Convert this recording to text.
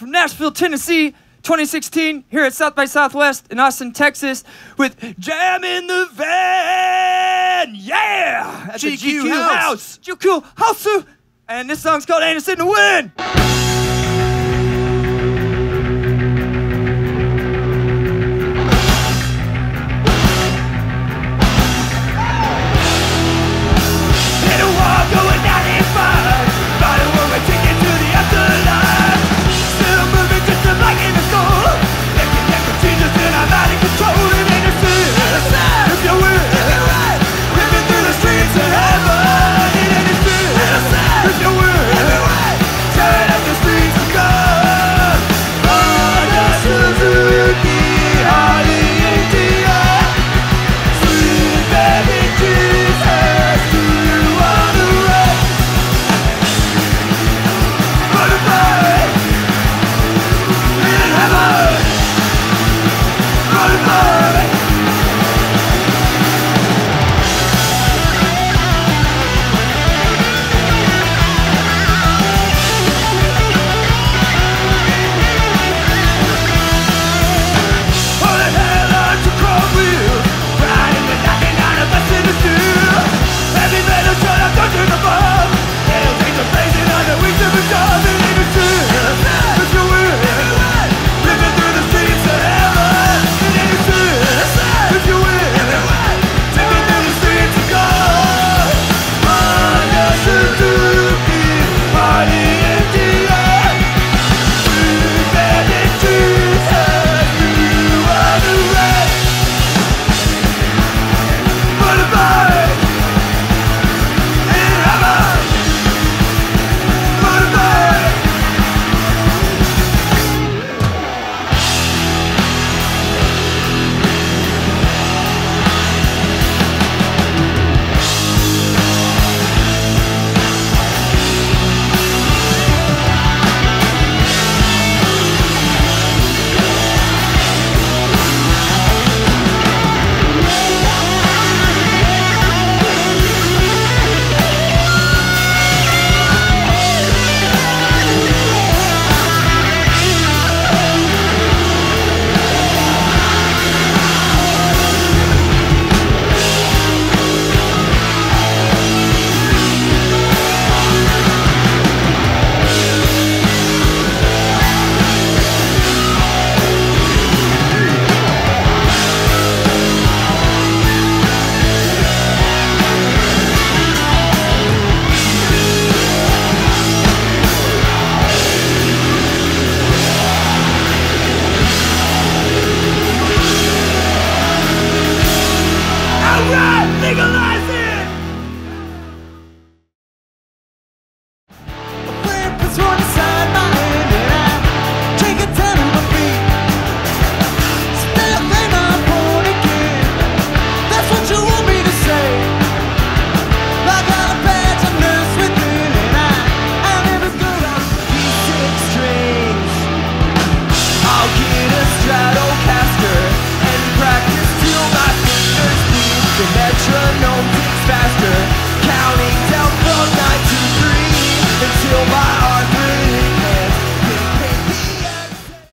from Nashville, Tennessee, 2016, here at South by Southwest in Austin, Texas, with Jam in the Van. Yeah! At the GQ House. GQ House. And this song's called "Ain't a Sin to Win.